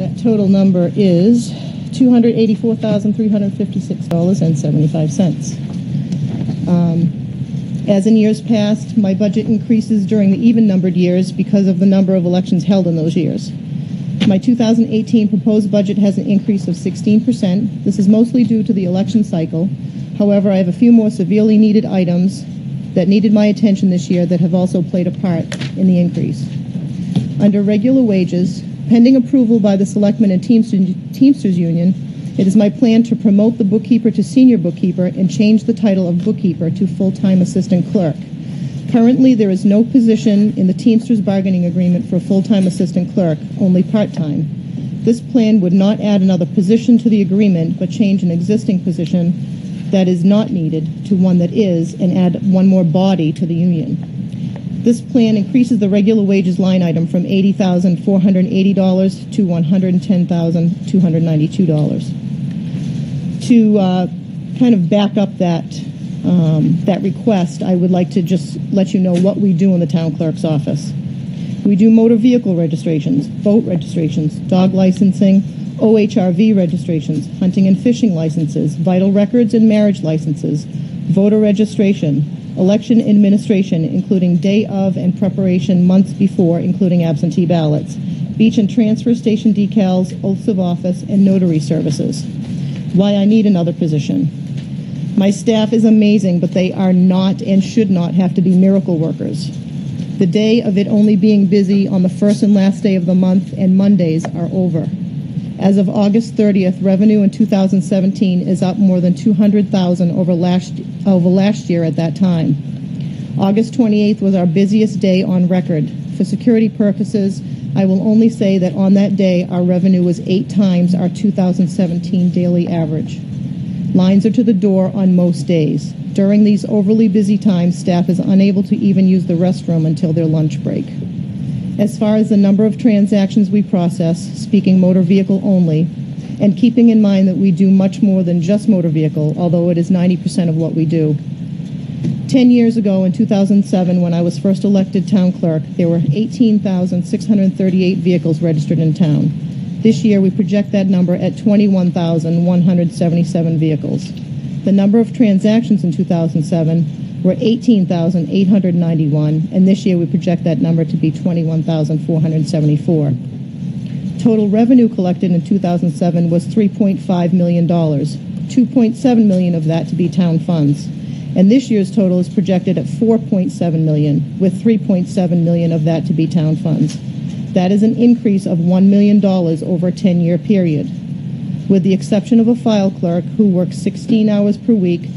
That total number is $284,356.75. Um, As in years past, my budget increases during the even-numbered years because of the number of elections held in those years. My 2018 proposed budget has an increase of 16%. This is mostly due to the election cycle. However, I have a few more severely needed items that needed my attention this year that have also played a part in the increase. Under regular wages, pending approval by the Selectmen and Teamsters Union, it is my plan to promote the bookkeeper to senior bookkeeper and change the title of bookkeeper to full-time assistant clerk. Currently, there is no position in the Teamsters bargaining agreement for a full-time assistant clerk, only part-time. This plan would not add another position to the agreement, but change an existing position that is not needed to one that is, and add one more body to the union. This plan increases the regular wages line item from $80,480 to $110,292. To uh, kind of back up that um, that request, I would like to just let you know what we do in the town clerk's office. We do motor vehicle registrations, boat registrations, dog licensing, OHRV registrations, hunting and fishing licenses, vital records and marriage licenses, voter registration, election administration, including day of and preparation months before, including absentee ballots, beach and transfer station decals, oaths of office, and notary services. Why I need another position. My staff is amazing, but they are not and should not have to be miracle workers. The day of it only being busy on the first and last day of the month and Mondays are over. As of August 30th, revenue in 2017 is up more than 200,000 over last over last year at that time. August 28th was our busiest day on record. For security purposes, I will only say that on that day our revenue was 8 times our 2017 daily average. Lines are to the door on most days. During these overly busy times, staff is unable to even use the restroom until their lunch break. As far as the number of transactions we process, speaking motor vehicle only, and keeping in mind that we do much more than just motor vehicle, although it is 90% of what we do. 10 years ago, in 2007, when I was first elected town clerk, there were 18,638 vehicles registered in town. This year, we project that number at 21,177 vehicles. The number of transactions in 2007 were 18,891, and this year we project that number to be 21,474. Total revenue collected in 2007 was $3.5 million, 2.7 million of that to be town funds. And this year's total is projected at 4.7 million, with 3.7 million of that to be town funds. That is an increase of $1 million over a 10-year period. With the exception of a file clerk who works 16 hours per week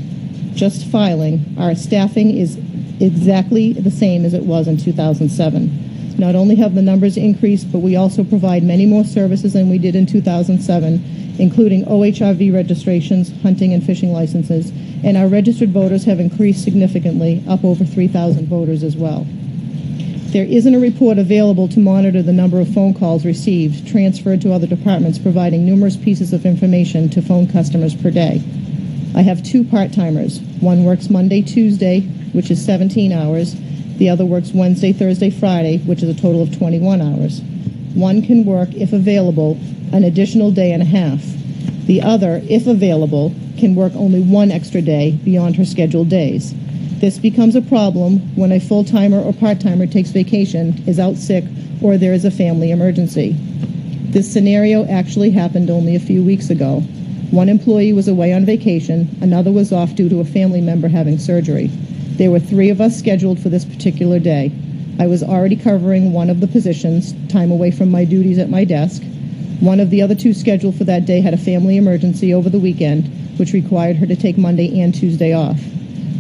just filing, our staffing is exactly the same as it was in 2007. Not only have the numbers increased, but we also provide many more services than we did in 2007, including OHRV registrations, hunting and fishing licenses, and our registered voters have increased significantly, up over 3,000 voters as well. There isn't a report available to monitor the number of phone calls received, transferred to other departments, providing numerous pieces of information to phone customers per day. I have two part-timers. One works Monday, Tuesday, which is 17 hours. The other works Wednesday, Thursday, Friday, which is a total of 21 hours. One can work, if available, an additional day and a half. The other, if available, can work only one extra day beyond her scheduled days. This becomes a problem when a full-timer or part-timer takes vacation, is out sick, or there is a family emergency. This scenario actually happened only a few weeks ago. One employee was away on vacation, another was off due to a family member having surgery. There were three of us scheduled for this particular day. I was already covering one of the positions, time away from my duties at my desk. One of the other two scheduled for that day had a family emergency over the weekend, which required her to take Monday and Tuesday off.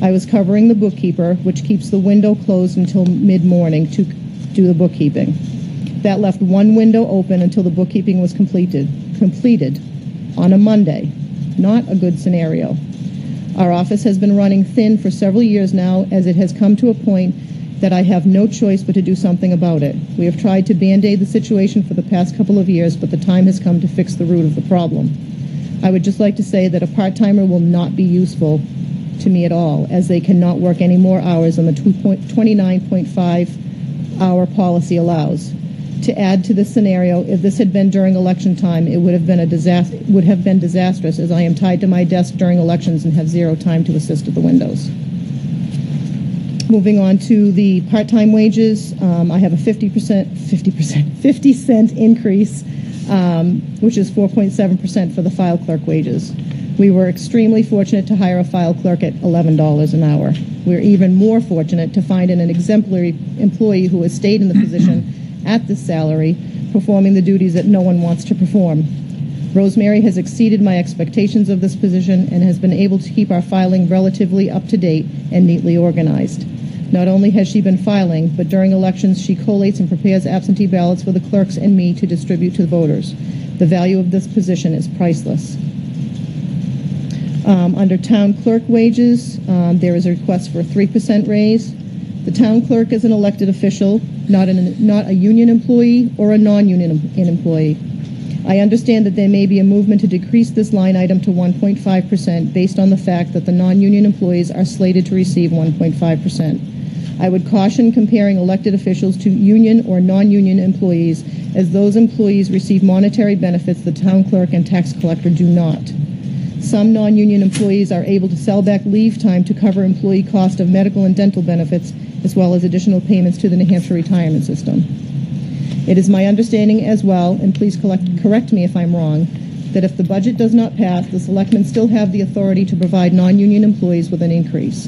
I was covering the bookkeeper, which keeps the window closed until mid-morning to do the bookkeeping. That left one window open until the bookkeeping was completed, completed on a Monday. Not a good scenario. Our office has been running thin for several years now as it has come to a point that I have no choice but to do something about it. We have tried to band-aid the situation for the past couple of years, but the time has come to fix the root of the problem. I would just like to say that a part-timer will not be useful to me at all, as they cannot work any more hours than the 29.5 hour policy allows. To add to this scenario, if this had been during election time, it would have been a disaster, would have been disastrous as I am tied to my desk during elections and have zero time to assist at the windows. Moving on to the part-time wages, um, I have a 50%, 50%, 50 cent increase, um, which is 4.7% for the file clerk wages. We were extremely fortunate to hire a file clerk at $11 an hour. We're even more fortunate to find an exemplary employee who has stayed in the position at this salary, performing the duties that no one wants to perform. Rosemary has exceeded my expectations of this position and has been able to keep our filing relatively up to date and neatly organized. Not only has she been filing, but during elections she collates and prepares absentee ballots for the clerks and me to distribute to the voters. The value of this position is priceless. Um, under town clerk wages, um, there is a request for a 3% raise. The town clerk is an elected official, not, an, not a union employee or a non-union em- employee. I understand that there may be a movement to decrease this line item to 1.5% based on the fact that the non-union employees are slated to receive 1.5%. I would caution comparing elected officials to union or non-union employees as those employees receive monetary benefits the town clerk and tax collector do not. Some non-union employees are able to sell back leave time to cover employee cost of medical and dental benefits, as well as additional payments to the New Hampshire retirement system. It is my understanding as well, and please collect, correct me if I'm wrong, that if the budget does not pass, the selectmen still have the authority to provide non-union employees with an increase.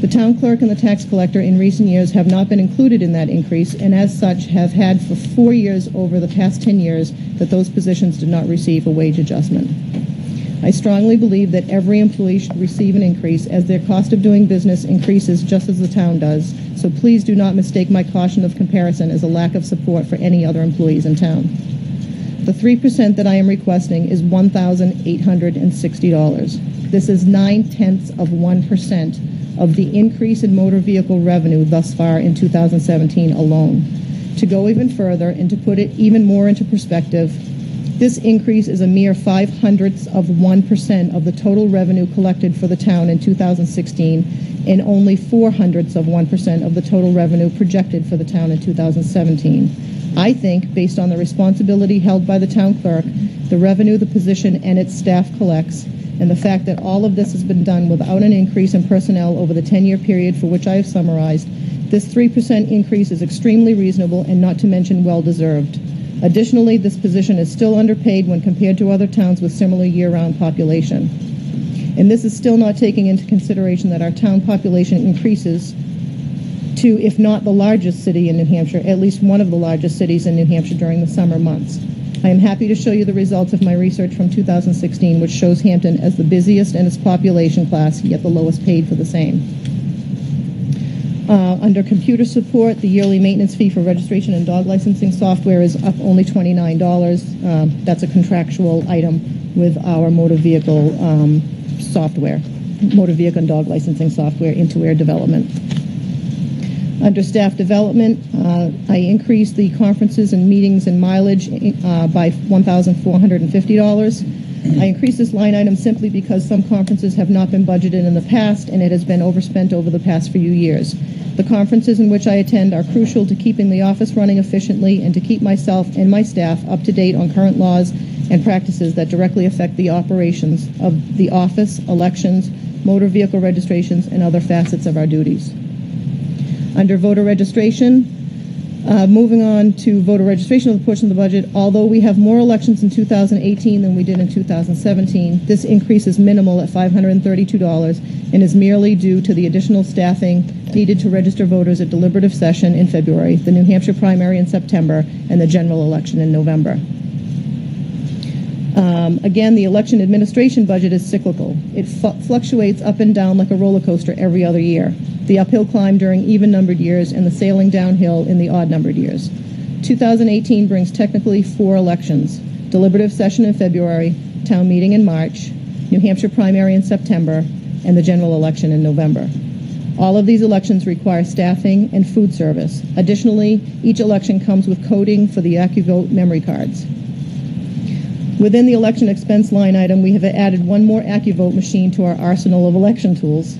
The town clerk and the tax collector in recent years have not been included in that increase, and as such have had for four years over the past 10 years that those positions did not receive a wage adjustment. I strongly believe that every employee should receive an increase as their cost of doing business increases just as the town does. So please do not mistake my caution of comparison as a lack of support for any other employees in town. The 3% that I am requesting is $1,860. This is nine tenths of 1% of the increase in motor vehicle revenue thus far in 2017 alone. To go even further and to put it even more into perspective, this increase is a mere five hundredths of 1% of the total revenue collected for the town in 2016 and only four hundredths of 1% of the total revenue projected for the town in 2017. I think, based on the responsibility held by the town clerk, the revenue the position and its staff collects, and the fact that all of this has been done without an increase in personnel over the 10-year period for which I have summarized, this 3% increase is extremely reasonable and not to mention well-deserved. Additionally, this position is still underpaid when compared to other towns with similar year-round population. And this is still not taking into consideration that our town population increases to, if not the largest city in New Hampshire, at least one of the largest cities in New Hampshire during the summer months. I am happy to show you the results of my research from 2016, which shows Hampton as the busiest in its population class, yet the lowest paid for the same. Uh, under computer support, the yearly maintenance fee for registration and dog licensing software is up only $29. Um, that's a contractual item with our motor vehicle um, software, motor vehicle and dog licensing software, Interware Development. Under staff development, uh, I increased the conferences and meetings and mileage uh, by $1,450. I increased this line item simply because some conferences have not been budgeted in the past and it has been overspent over the past few years. The conferences in which I attend are crucial to keeping the office running efficiently and to keep myself and my staff up to date on current laws and practices that directly affect the operations of the office, elections, motor vehicle registrations, and other facets of our duties. Under voter registration, uh, moving on to voter registration of the portion of the budget, although we have more elections in 2018 than we did in 2017, this increase is minimal at $532 and is merely due to the additional staffing needed to register voters at deliberative session in February, the New Hampshire primary in September, and the general election in November. Um, again, the election administration budget is cyclical. It fluctuates up and down like a roller coaster every other year. The uphill climb during even numbered years and the sailing downhill in the odd numbered years. 2018 brings technically four elections deliberative session in February, town meeting in March, New Hampshire primary in September, and the general election in November. All of these elections require staffing and food service. Additionally, each election comes with coding for the AccuVote memory cards. Within the election expense line item, we have added one more AccuVote machine to our arsenal of election tools.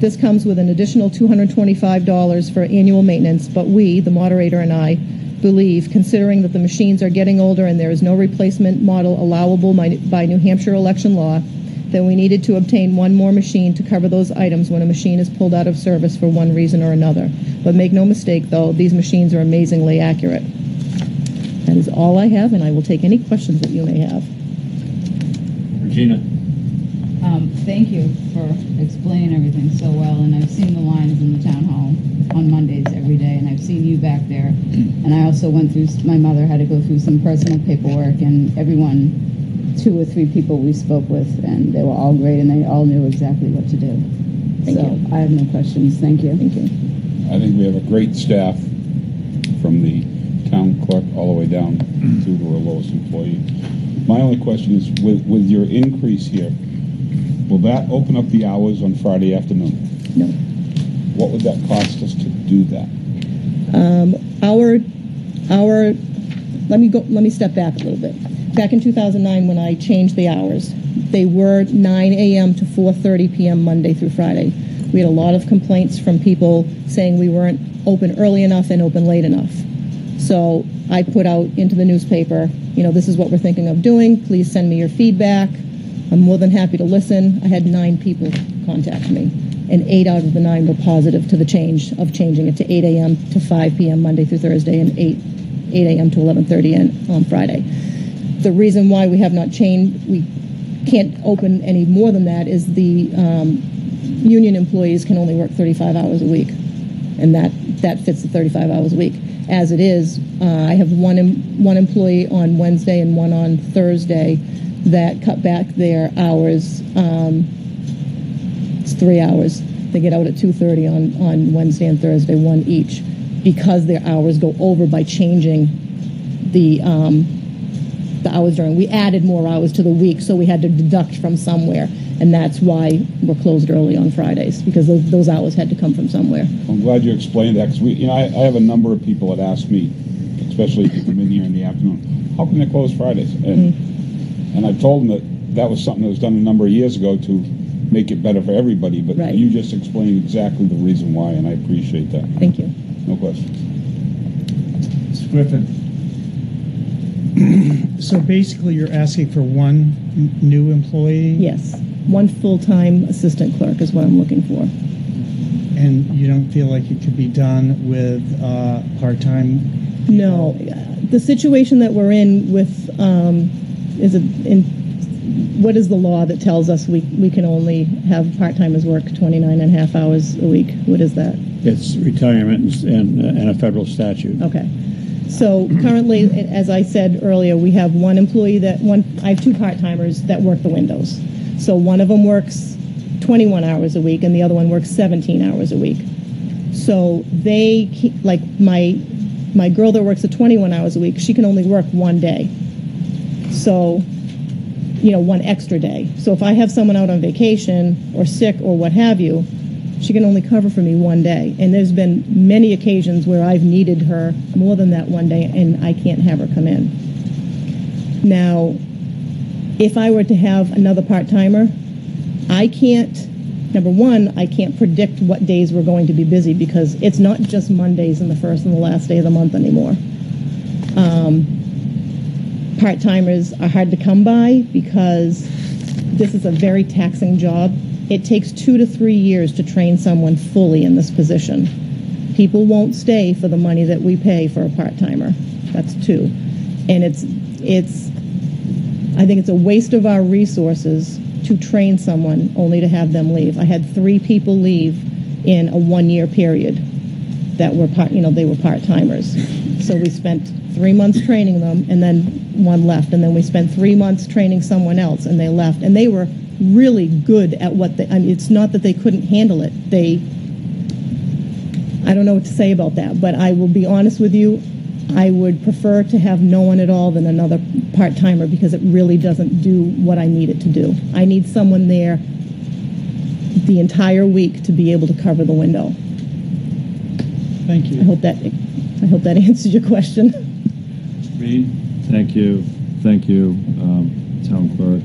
This comes with an additional $225 for annual maintenance, but we, the moderator and I, believe, considering that the machines are getting older and there is no replacement model allowable by New Hampshire election law, that we needed to obtain one more machine to cover those items when a machine is pulled out of service for one reason or another. But make no mistake, though, these machines are amazingly accurate. That is all I have, and I will take any questions that you may have. Regina? Um, thank you for explaining everything so well, and I've seen the lines in the town hall on Mondays every day, and I've seen you back there. And I also went through, my mother had to go through some personal paperwork, and everyone, two or three people we spoke with, and they were all great, and they all knew exactly what to do. Thank So, you. I have no questions, thank you. Thank you. I think we have a great staff from the town clerk all the way down to our lowest employee. My only question is, with, with your increase here, will that open up the hours on Friday afternoon? No. What would that cost us to do that? Um, our, our, let me go, let me step back a little bit. Back in 2009, when I changed the hours, they were 9 a.m. to 4:30 p.m. Monday through Friday. We had a lot of complaints from people saying we weren't open early enough and open late enough. So I put out into the newspaper, you know, this is what we're thinking of doing. Please send me your feedback. I'm more than happy to listen. I had nine people contact me, and eight out of the nine were positive to the change of changing it to 8 a.m. to 5 p.m. Monday through Thursday, and 8 8 a.m. to 11:30 and on Friday. The reason why we have not changed, we can't open any more than that, is the um, union employees can only work 35 hours a week, and that that fits the 35 hours a week. As it is, uh, I have one em- one employee on Wednesday and one on Thursday that cut back their hours. Um, it's three hours. They get out at 2:30 on on Wednesday and Thursday, one each, because their hours go over by changing the um, the hours during. We added more hours to the week, so we had to deduct from somewhere, and that's why we're closed early on Fridays because those, those hours had to come from somewhere. I'm glad you explained that, because we, you know, I, I have a number of people that ask me, especially if you come in here in the afternoon, how can they close Fridays? And, mm. and I told them that that was something that was done a number of years ago to make it better for everybody, but Right. you just explained exactly the reason why, and I appreciate that. Thank you. No questions. Mr. Griffin? So basically, you're asking for one n- new employee? Yes, one full-time assistant clerk is what I'm looking for. And you don't feel like it could be done with uh, part-time? No, the situation that we're in with, um, is it, in, what is the law that tells us we, we can only have part-timers work 29 and a half hours a week? What is that? It's retirement and, and a federal statute. Okay. So currently, as I said earlier, we have one employee that, one, I have two part-timers that work the windows. So one of them works 21 hours a week and the other one works 17 hours a week. So they, ke- like, my, my girl that works at 21 hours a week, she can only work one day. So, you know, one extra day. So if I have someone out on vacation or sick or what have you, she can only cover for me one day. And there's been many occasions where I've needed her more than that one day and I can't have her come in. Now, if I were to have another part timer, I can't, number one, I can't predict what days we're going to be busy because it's not just Mondays and the first and the last day of the month anymore. Um, part timers are hard to come by because this is a very taxing job. It takes two to three years to train someone fully in this position. People won't stay for the money that we pay for a part timer. That's two. And it's, it's, I think it's a waste of our resources to train someone only to have them leave. I had three people leave in a one-year period that were part, you know, they were part-timers. So we spent three months training them and then one left. And then we spent three months training someone else and they left. And they were really good at what they, I mean, it's not that they couldn't handle it. They, I don't know what to say about that, but I will be honest with you. I would prefer to have no one at all than another part timer because it really doesn't do what I need it to do. I need someone there the entire week to be able to cover the window. Thank you. I hope that I hope that answers your question. Reed? Thank you, thank you, um, town clerk,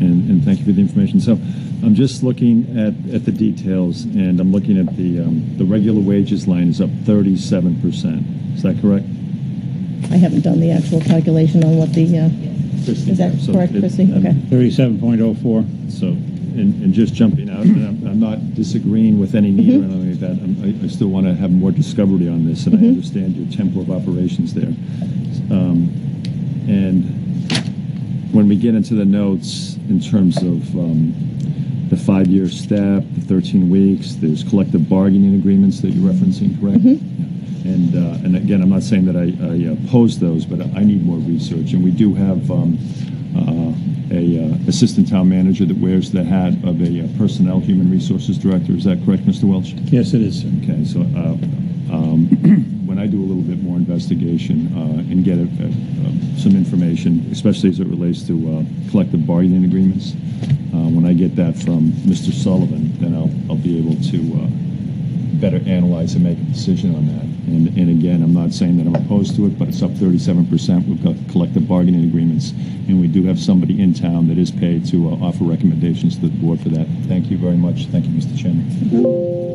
and, and thank you for the information. So I'm just looking at, at the details, and I'm looking at the, um, the regular wages line is up 37%. Is that correct? I haven't done the actual calculation on what the, uh, Christie, is that so correct, it- Chrissy? um, Okay. Thirty-seven point oh four. So, and, and just jumping out, and I'm, I'm not disagreeing with any need or Mm-hmm. anything like that. I'm, I, I still want to have more discovery on this, and I Mhm. understand your tempo of operations there. Um, and when we get into the notes in terms of um, the five-year step, the 13 weeks, there's collective bargaining agreements that you're referencing, correct? Mm-hmm. And uh, and again, I'm not saying that I, I oppose those, but I need more research. And we do have um, uh, a uh, assistant town manager that wears the hat of a uh, personnel human resources director. Is that correct, Mr. Welch? Yes, it is. Okay, so uh, um, when I do a little bit more investigation uh, and get a, a, uh, some information, especially as it relates to uh, collective bargaining agreements, uh, when I get that from Mr. Sullivan, then I'll, I'll be able to uh, better analyze and make a decision on that. And, and again, I'm not saying that I'm opposed to it, but it's up 37%. We've got collective bargaining agreements, and we do have somebody in town that is paid to uh, offer recommendations to the board for that. Thank you very much. Thank you, Mr. Chairman.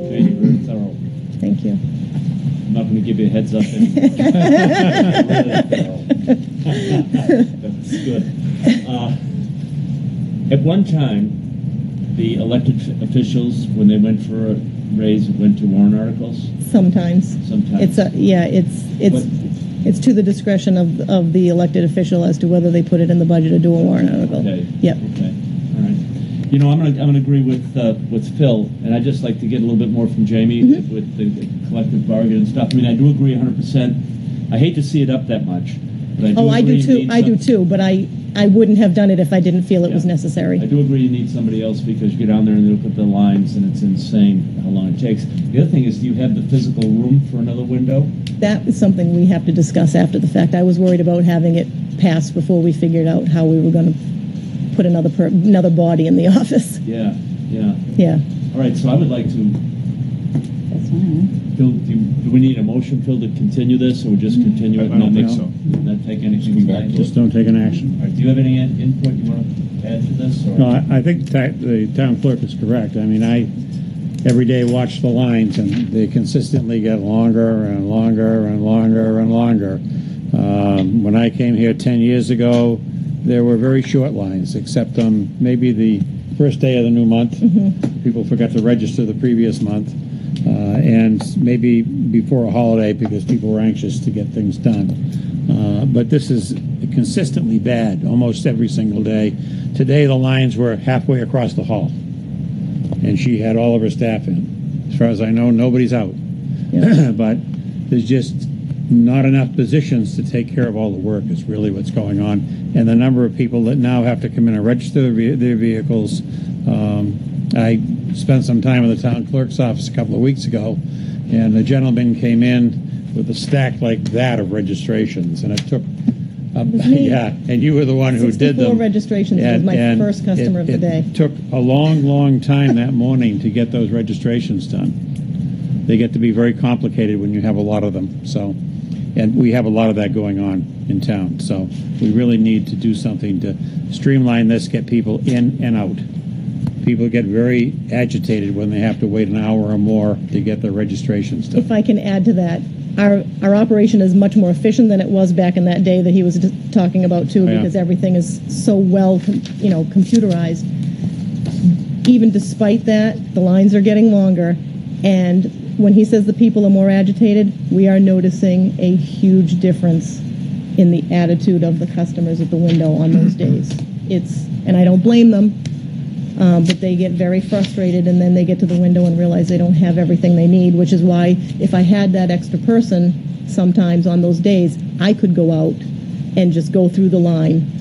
Okay, you're very thorough. Thank you. I'm not going to give you a heads up anymore. That's good. Uh, At one time, the elected officials, when they went for a raise, went to warrant articles Sometimes. sometimes. It's a, yeah, it's, it's, it's to the discretion of, of the elected official as to whether they put it in the budget or do a warrant article. Okay. Yep. Okay. You know, I'm gonna, I'm gonna agree with, uh, with Phil, and I'd just like to get a little bit more from Jamie Mm-hmm. with the collective bargain and stuff. I mean, I do agree hundred percent. I hate to see it up that much, but I do Oh, I do too, I do too, but I, I wouldn't have done it if I didn't feel it was necessary. I do agree you need somebody else because you get down there and you look at the lines and it's insane how long it takes. The other thing is, do you have the physical room for another window? That is something we have to discuss after the fact. I was worried about having it passed before we figured out how we were gonna put another per, another body in the office. Yeah, yeah. Yeah. All right, so I would like to, That's fine. Phil, do, you- do we need a motion, Phil, to continue this, or we just continue it? I- I don't and think not- so. Not take anything Come back Just don't take an action. All right, do you have any in- input you want to add to this? or- No, I, I think that the town clerk is correct. I mean, I every day watch the lines, and they consistently get longer and longer and longer and longer. Um, when I came here ten years ago, there were very short lines, except on maybe the first day of the new month. People forgot to register the previous month, uh, and maybe before a holiday because people were anxious to get things done. Uh, but this is consistently bad almost every single day. Today, the lines were halfway across the hall, and she had all of her staff in. As far as I know, nobody's out. Yeah. but there's just not enough positions to take care of all the work, is really what's going on. And the number of people that now have to come in and register their their vehicles. Um, I spent some time in the town clerk's office a couple of weeks ago, and a gentleman came in with a stack like that of registrations, and it took. Uh, yeah, and you were the one who did 64 them. registrations was my first customer of the it day. Took a long, long time that morning to get those registrations done. They get to be very complicated when you have a lot of them. So, and we have a lot of that going on in town. So we really need to do something to streamline this, get people in and out. People get very agitated when they have to wait an hour or more to get their registrations done. If I can add to that, our, our operation is much more efficient than it was back in that day that he was talking about too, Oh, yeah. because everything is so well, you know, computerized. Even despite that, the lines are getting longer, and when he says the people are more agitated, we are noticing a huge difference in the attitude of the customers at the window on those days. It's, and I don't blame them, um, but they get very frustrated and then they get to the window and realize they don't have everything they need, which is why if I had that extra person sometimes on those days, I could go out and just go through the line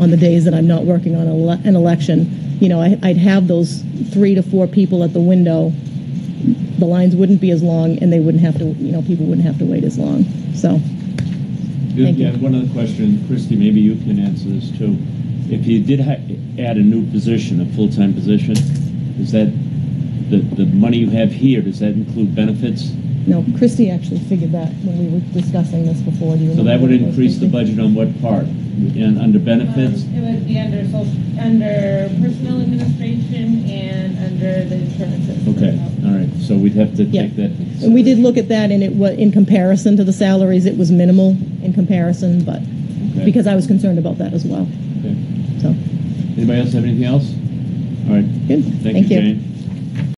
on the days that I'm not working on ele- an election. You know, I, I'd have those three to four people at the window. The lines wouldn't be as long and they wouldn't have to, you know, people wouldn't have to wait as long. So, You- Thank you. Yeah, one other question, Christy, maybe you can answer this too. If you did ha- add a new position, a full-time position, is that, the, the money you have here, does that include benefits? No, Christy actually figured that when we were discussing this before. Do you So remember that would what it was, increase the Christie? budget on what part? And under benefits? Um, It would be under social, under personnel administration and under the insurances. Okay, all right, so we'd have to Yeah. take that. And we did look at that, and it was, in comparison to the salaries, it was minimal in comparison, but, Okay. because I was concerned about that as well. Okay. So, Anybody else have anything else? All right, good, thank you, Jane.